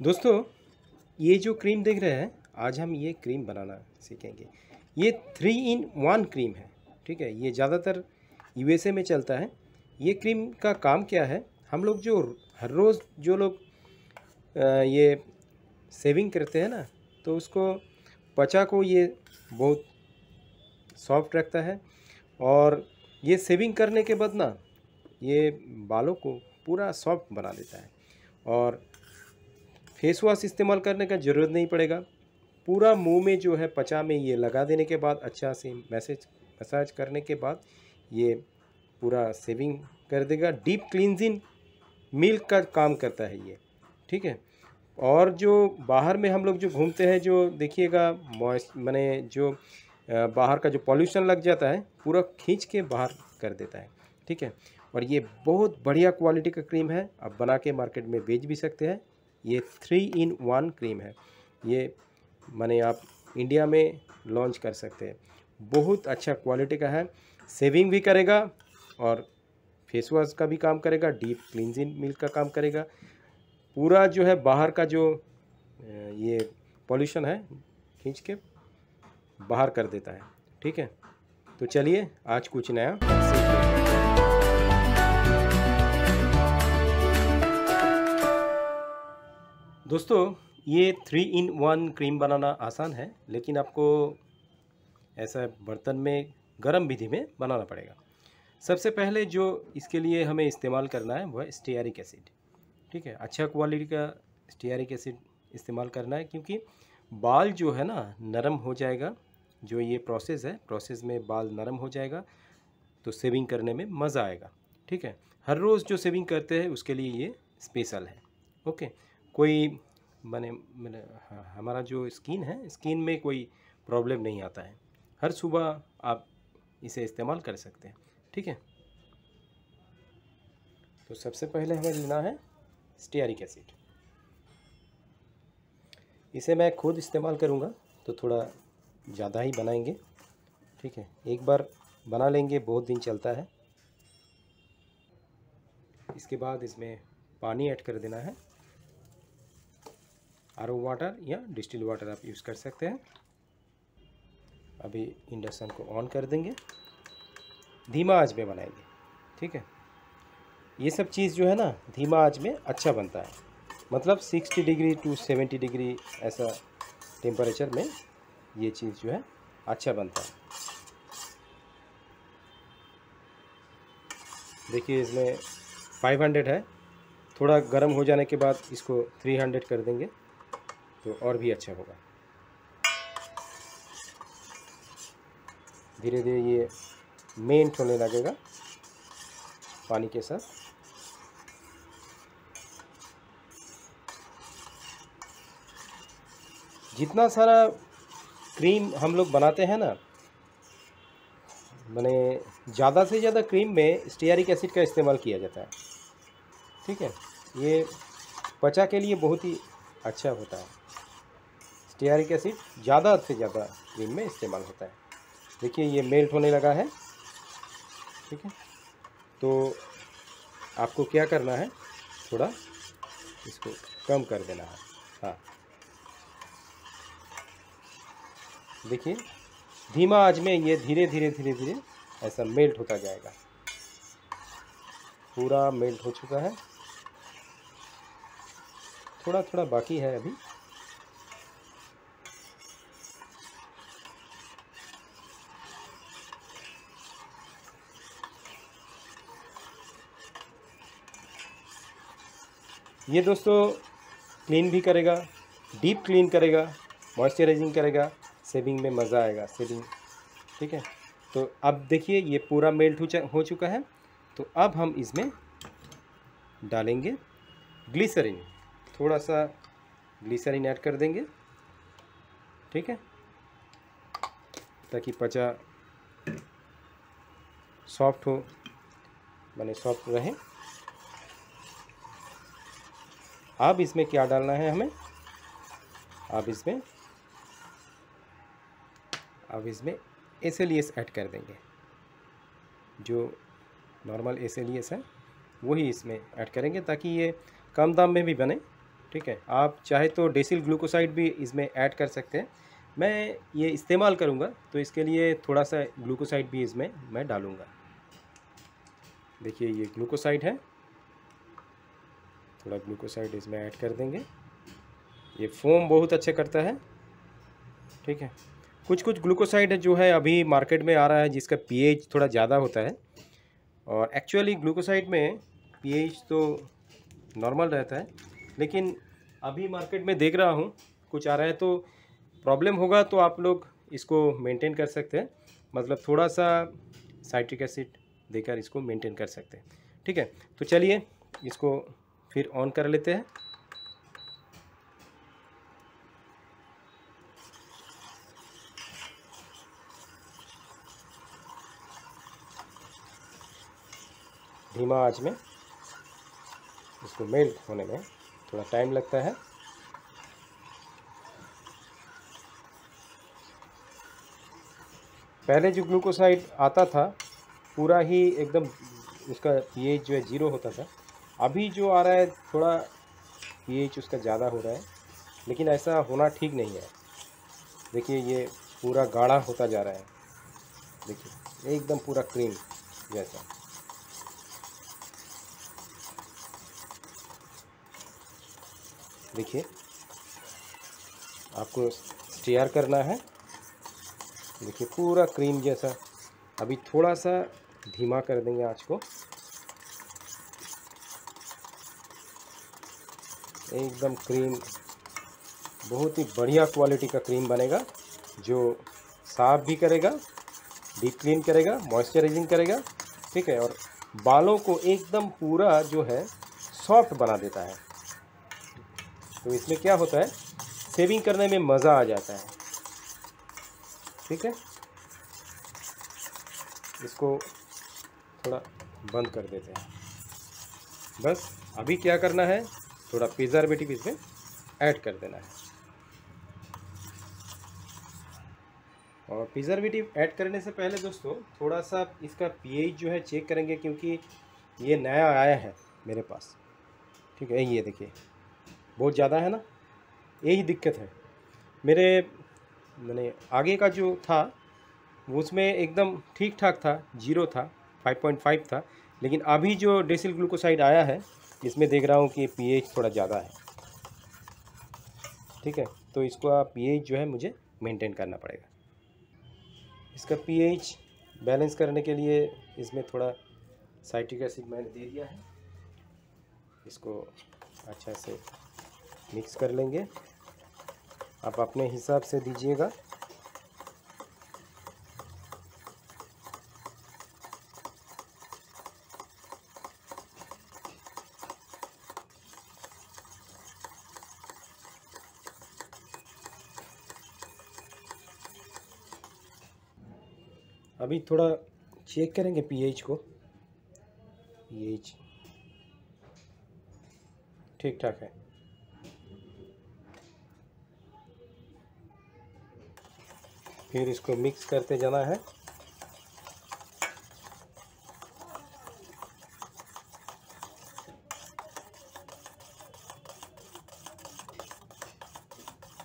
दोस्तों, ये जो क्रीम देख रहे हैं, आज हम ये क्रीम बनाना सीखेंगे। ये थ्री इन वन क्रीम है, ठीक है? ये ज़्यादातर यूएसए में चलता है। ये क्रीम का काम क्या है? हम लोग जो हर रोज़ जो लोग ये सेविंग करते हैं ना तो उसको त्वचा को ये बहुत सॉफ्ट रखता है और ये सेविंग करने के बाद ना, ये बालों को पूरा सॉफ्ट बना देता है। और फेस वॉश इस्तेमाल करने का ज़रूरत नहीं पड़ेगा। पूरा मुँह में जो है पचा में ये लगा देने के बाद अच्छा से मैसेज, मसाज करने के बाद ये पूरा सेविंग कर देगा। डीप क्लिनजिंग मिल्क का काम करता है ये, ठीक है? और जो बाहर में हम लोग जो घूमते हैं, जो देखिएगा, मॉइस, मैंने जो बाहर का जो पॉल्यूशन लग जाता है, पूरा खींच के बाहर कर देता है, ठीक है? और ये बहुत बढ़िया क्वालिटी का क्रीम है, आप बना के मार्केट में बेच भी सकते हैं। ये थ्री इन वन क्रीम है। ये मैंने आप इंडिया में लॉन्च कर सकते हैं। बहुत अच्छा क्वालिटी का है। सेविंग भी करेगा और फेस वॉश का भी काम करेगा। डीप क्लिनजिंग मिल्क का काम करेगा। पूरा जो है बाहर का जो ये पॉल्यूशन है, खींच के बाहर कर देता है। ठीक है? तो चलिए, आज कुछ नया दोस्तों, ये थ्री इन वन क्रीम बनाना आसान है, लेकिन आपको ऐसा बर्तन में, गर्म विधि में बनाना पड़ेगा। सबसे पहले जो इसके लिए हमें इस्तेमाल करना है, वह स्टेयरिक एसिड ठीक है अच्छा क्वालिटी का स्टेयरिक एसिड इस्तेमाल करना है, क्योंकि बाल जो है ना, नरम हो जाएगा। जो ये प्रोसेस है प्रोसेस में बाल नरम हो जाएगा तो सेविंग करने में मज़ा आएगा। ठीक है, हर रोज़ जो सेविंग करते हैं, उसके लिए ये स्पेशल है। ओके कोई मैंने हाँ, हमारा जो स्किन है स्किन में कोई प्रॉब्लम नहीं आता है। हर सुबह आप इसे इस्तेमाल कर सकते हैं ठीक है? तो सबसे पहले हमें लेना है स्टेरिक एसिड। इसे मैं खुद इस्तेमाल करूँगा तो थोड़ा ज़्यादा ही बनाएँगे ठीक है? एक बार बना लेंगे बहुत दिन चलता है। इसके बाद इसमें पानी ऐड कर देना है। आर वाटर या डिस्टिल वाटर आप यूज़ कर सकते हैं। अभी इंडक्शन को ऑन कर देंगे। धीमा आँच में बनाएँगे, ठीक है? ये सब चीज़ जो है ना, धीमा आँच में अच्छा बनता है। मतलब 60 डिग्री टू 70 डिग्री ऐसा टेम्परेचर में ये चीज़ जो है अच्छा बनता है। देखिए, इसमें 500 है। थोड़ा गर्म हो जाने के बाद इसको 300 कर देंगे। तो और भी अच्छा होगा। धीरे धीरे ये मेंट होने लगेगा पानी के साथ। जितना सारा क्रीम हम लोग बनाते हैं ना, मैंने ज़्यादा से ज़्यादा क्रीम में स्टेयरिक एसिड का इस्तेमाल किया जाता है। ठीक है? ये त्वचा के लिए बहुत ही अच्छा होता है। स्टेयरिक एसिड ज़्यादा से ज़्यादा क्रीम में इस्तेमाल होता है। देखिए, ये मेल्ट होने लगा है। ठीक है? तो आपको क्या करना है? थोड़ा इसको कम कर देना है। हाँ। देखिए, धीमा आज में ये धीरे धीरे धीरे धीरे ऐसा मेल्ट होता जाएगा। पूरा मेल्ट हो चुका है। थोड़ा थोड़ा बाकी है अभी। ये दोस्तों क्लीन भी करेगा डीप क्लीन करेगा मॉइस्चराइजिंग करेगा सेविंग में मज़ा आएगा सेविंग ठीक है? तो अब देखिए, ये पूरा मेल्ट हो चुका है। तो अब हम इसमें डालेंगे ग्लिसरीन थोड़ा सा ग्लिसरीन ऐड कर देंगे। ठीक है? ताकि पचा सॉफ्ट हो मैंने सॉफ्ट रहे। अब इसमें क्या डालना है हमें? अब इसमें अब इसमें एस एल ऐड कर देंगे। जो नॉर्मल एस एल है, वही इसमें ऐड करेंगे ताकि ये कम दाम में भी बने, ठीक है? आप चाहे तो डेसिल ग्लूकोसाइड भी इसमें ऐड कर सकते हैं। मैं ये इस्तेमाल करूँगा तो इसके लिए थोड़ा सा ग्लूकोसाइड भी इसमें मैं डालूँगा। देखिए ये ग्लूकोसाइड है थोड़ा ग्लूकोसाइड इसमें ऐड कर देंगे। ये फोम बहुत अच्छा करता है। ठीक है। कुछ कुछ ग्लूकोसाइड जो है अभी मार्केट में आ रहा है, जिसका पीएच थोड़ा ज़्यादा होता है। और एक्चुअली ग्लूकोसाइड में पीएच तो नॉर्मल रहता है। लेकिन अभी मार्केट में देख रहा हूँ, कुछ आ रहा है तो प्रॉब्लम होगा तो आप लोग इसको मेंटेन कर सकते हैं। मतलब थोड़ा सा साइट्रिक एसिड देकर इसको मेंटेन कर सकते हैं। ठीक है। तो चलिए, इसको फिर ऑन कर लेते हैं। धीमा आँच में इसको मेल्ट होने में थोड़ा टाइम लगता है। पहले जो ग्लूकोसाइड आता था, पूरा ही एकदम उसका पीएच जो है ज़ीरो होता था अभी जो आ रहा है, थोड़ा पीएच उसका ज़्यादा हो रहा है, लेकिन ऐसा होना ठीक नहीं है। देखिए, ये पूरा गाढ़ा होता जा रहा है। देखिए, एकदम पूरा क्रीम जैसा। देखिए, आपको स्टेयर करना है। देखिए, पूरा क्रीम जैसा। अभी थोड़ा सा धीमा कर देंगे आँच को। एकदम क्रीम बहुत ही बढ़िया क्वालिटी का क्रीम बनेगा, जो साफ़ भी करेगा डीप क्लीन करेगा मॉइस्चराइजिंग करेगा, ठीक है? और बालों को एकदम पूरा जो है सॉफ्ट बना देता है। तो इसमें क्या होता है? सेविंग करने में मज़ा आ जाता है। ठीक है? इसको थोड़ा बंद कर देते हैं। बस, अभी क्या करना है? थोड़ा प्रिजर्वेटिव इसमें ऐड कर देना है। और प्रिजर्वेटिव ऐड करने से पहले दोस्तों थोड़ा सा इसका पीएच जो है चेक करेंगे क्योंकि ये नया आया है मेरे पास। ठीक है, ये देखिए। बहुत ज़्यादा है ना? यही दिक्कत है। मेरे, मैंने आगे का जो था, वो उसमें एकदम ठीक ठाक था ज़ीरो था 5.5 था, लेकिन अभी जो डेसिल ग्लूकोसाइड आया है इसमें देख रहा हूँ कि पीएच थोड़ा ज़्यादा है। ठीक है तो इसको पीएच जो है मुझे मेंटेन करना पड़ेगा। इसका पीएच बैलेंस करने के लिए इसमें थोड़ा साइट्रिक एसिड मैंने दे दिया है। इसको अच्छा से मिक्स कर लेंगे। आप अपने हिसाब से दीजिएगा। अभी थोड़ा चेक करेंगे पीएच को। पीएच ठीक ठाक है। फिर इसको मिक्स करते जाना है।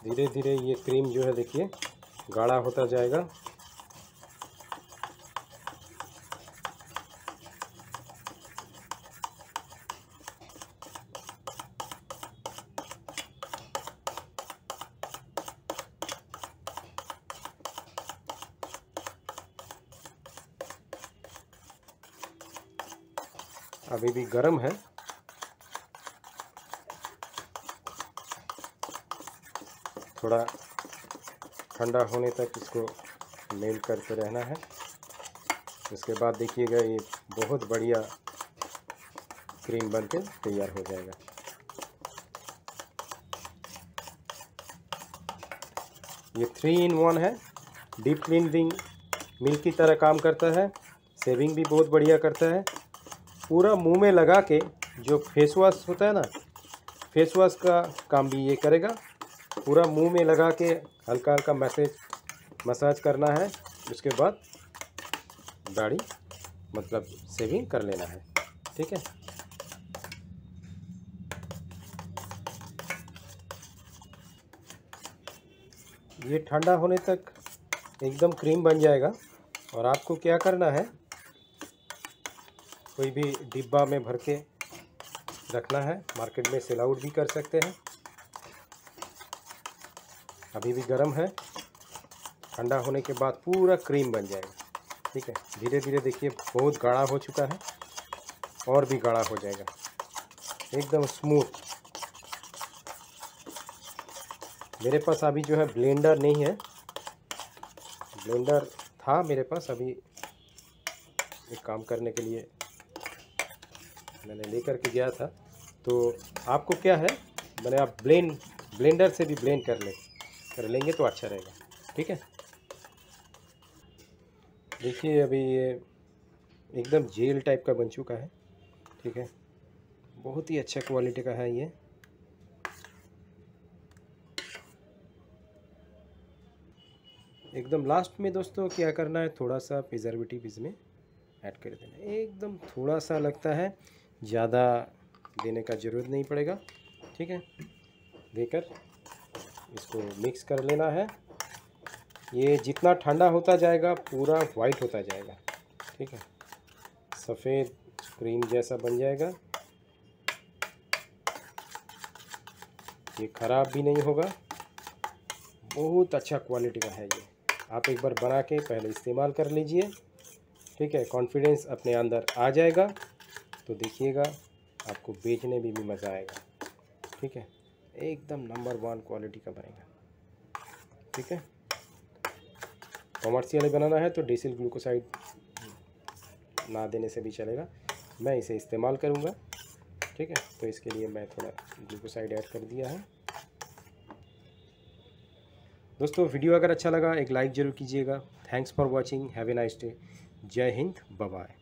धीरे धीरे ये क्रीम जो है देखिए, गाढ़ा होता जाएगा। अभी भी गर्म है। थोड़ा ठंडा होने तक इसको मेल करते रहना है। उसके बाद देखिएगा, ये बहुत बढ़िया क्रीम बन के तैयार हो जाएगा। ये थ्री इन वन है। डीप क्लीनिंग मिल्क की तरह काम करता है। सेविंग भी बहुत बढ़िया करता है। पूरा मुँह में लगा के जो फेस वॉश होता है ना फेस वॉश का काम भी ये करेगा। पूरा मुँह में लगा के हल्का हल्का मैसेज मसाज करना है। उसके बाद दाढ़ी मतलब सेविंग कर लेना है। ठीक है? ये ठंडा होने तक एकदम क्रीम बन जाएगा। और आपको क्या करना है कोई भी डिब्बा में भर के रखना है। मार्केट में सेल आउट भी कर सकते हैं। अभी भी गर्म है। ठंडा होने के बाद पूरा क्रीम बन जाएगा। ठीक है? धीरे धीरे देखिए, बहुत गाढ़ा हो चुका है और भी गाढ़ा हो जाएगा। एकदम स्मूथ मेरे पास अभी जो है ब्लेंडर नहीं है। ब्लेंडर था मेरे पास। अभी एक काम करने के लिए मैंने लेकर के गया था। तो आपको क्या है? मैंने आप ब्लेंड, ब्लेंडर से भी ब्लेंड कर ले, कर लेंगे तो अच्छा रहेगा। ठीक है? देखिए, अभी ये एकदम जेल टाइप का बन चुका है। ठीक है? बहुत ही अच्छा क्वालिटी का है ये। एकदम लास्ट में दोस्तों क्या करना है? थोड़ा सा प्रिजर्वेटिव इसमें ऐड कर देना। एकदम थोड़ा सा लगता है। ज़्यादा देने का ज़रूरत नहीं पड़ेगा, ठीक है? देकर इसको मिक्स कर लेना है। ये जितना ठंडा होता जाएगा, पूरा वाइट होता जाएगा, ठीक है? सफ़ेद क्रीम जैसा बन जाएगा। ये ख़राब भी नहीं होगा। बहुत अच्छा क्वालिटी का है ये। आप एक बार बना के पहले इस्तेमाल कर लीजिए, ठीक है? कॉन्फिडेंस अपने अंदर आ जाएगा। तो देखिएगा, आपको बेचने में भी मज़ा आएगा। ठीक है? एकदम नंबर वन क्वालिटी का बनेगा। ठीक है? कॉमर्शियल बनाना है तो डीसिल ग्लूकोसाइड ना देने से भी चलेगा। मैं इसे इस्तेमाल करूँगा। ठीक है? तो इसके लिए मैं थोड़ा ग्लूकोसाइड ऐड कर दिया है। दोस्तों वीडियो अगर अच्छा लगा, एक लाइक ज़रूर कीजिएगा। Thanks for watching have nice day जय हिंद। बाय